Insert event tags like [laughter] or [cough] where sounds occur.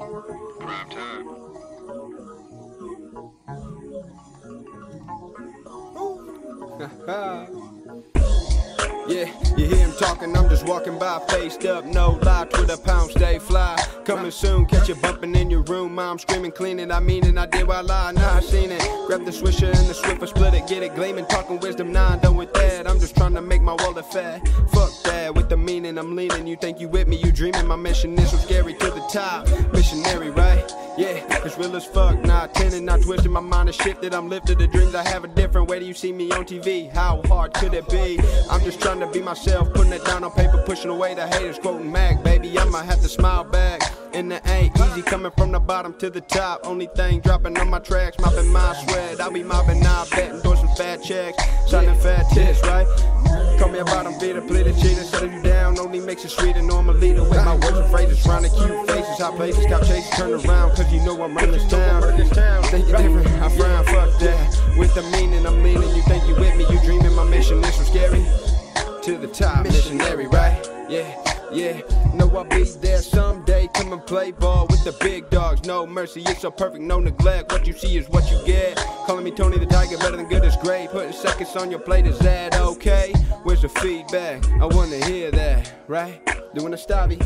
Prime time. [laughs] Yeah, you hear him talking, I'm just walking by, faced up, no lie, Twitter pound, stay fly. Coming soon, catch you bumping in your room, mom screaming, clean I mean it, I did while I, nah, seen it. Grab the swisher and the swiffer, split it, get it gleaming, talking wisdom, nah, I'm done with that. I'm just trying to make my wallet fat. Fuck that, with the meaning, I'm leaning, you think you with me, you dreaming, my mission is so scary to the top. Missionary, right? Yeah, it's real as fuck, not tending, not twisted, my mind is shifted, I'm lifted, the dreams I have a different way. Do you see me on TV? How hard could it be? I'm just trying to be myself, putting it down on paper, pushing away the haters, quoting Mac, baby, I'ma have to smile back. And it ain't easy coming from the bottom to the top. Only thing dropping on my tracks, mopping my sweat. I'll be mopping betting, doing some fat checks, signing fat tits, right? Call me a bottom feeder, pleader, cheater, settle you down, only makes it sweeter. Know I'm a leader with my words and phrases, trying to cute faces, hot places, couch chases, turn around, cause you know I'm running this town. Think you different, I frown, fuck that. With the meaning, I'm leaning, you think you with me, you dreaming, my mission is so scary. To the top, missionary, right? Yeah, yeah. Know I'll be there someday. And play ball with the big dogs. No mercy, it's so perfect, no neglect. What you see is what you get. Calling me Tony the Tiger, better than good is great. Putting seconds on your plate, is that okay? Where's the feedback? I wanna hear that, right? Doing a stabby.